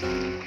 Thank you.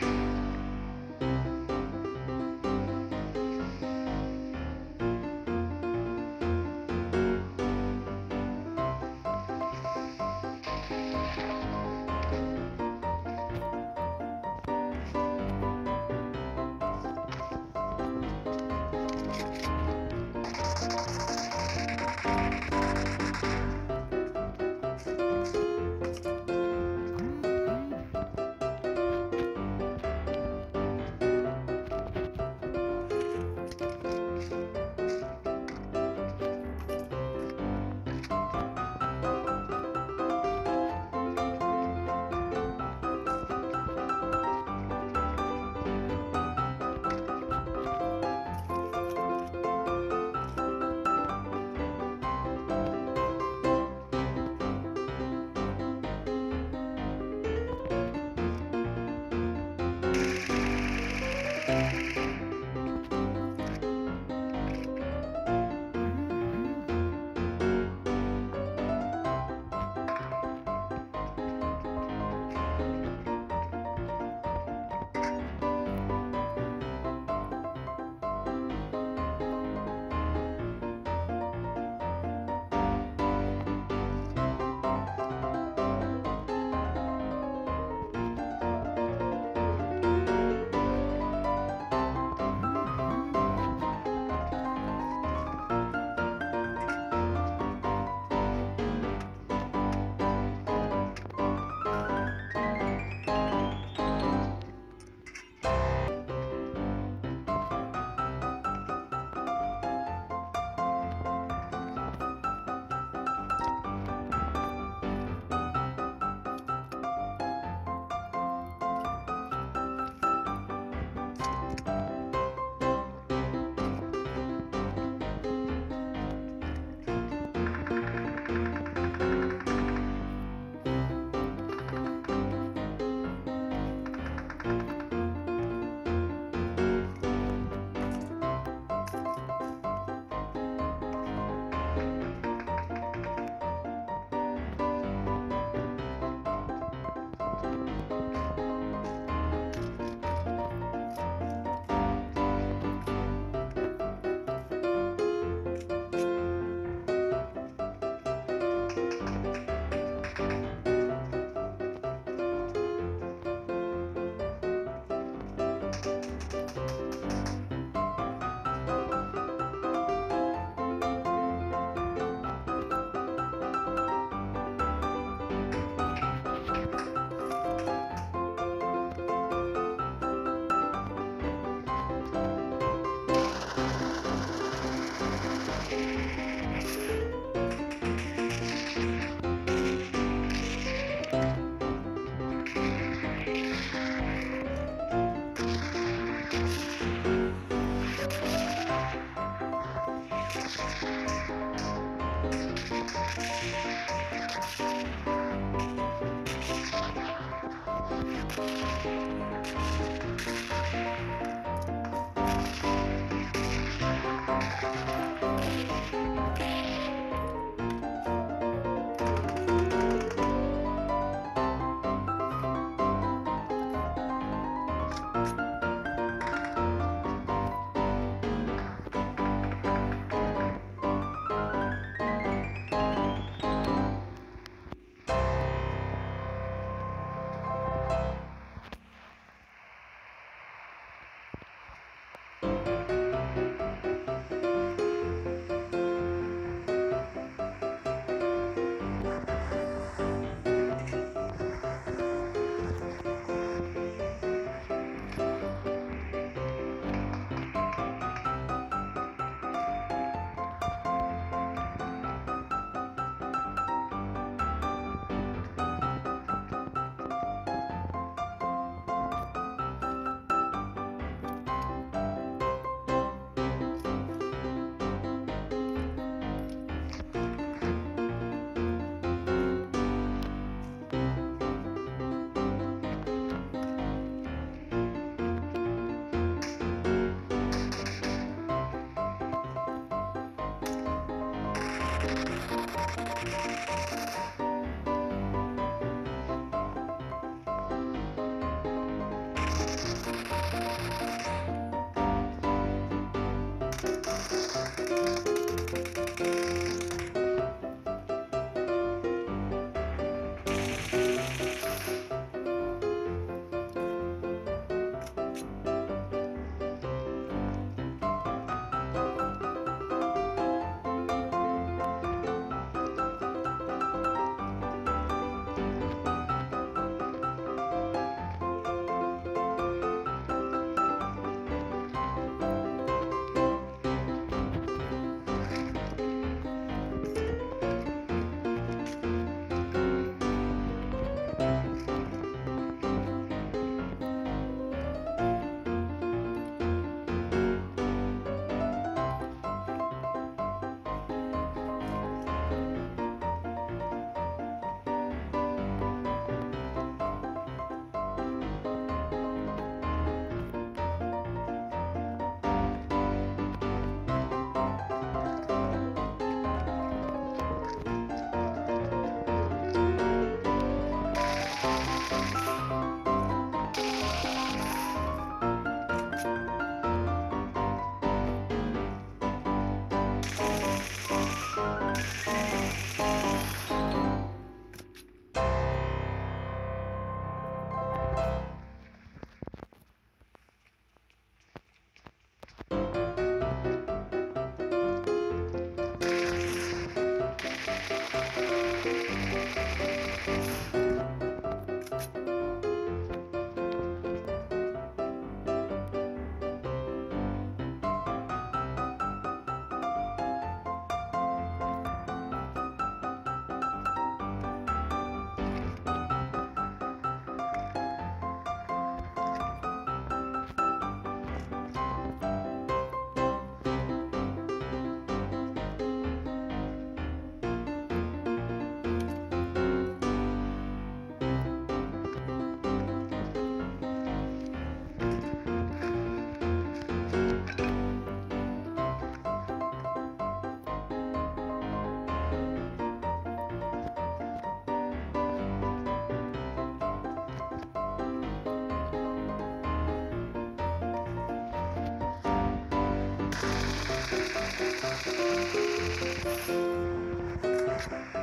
Thank you.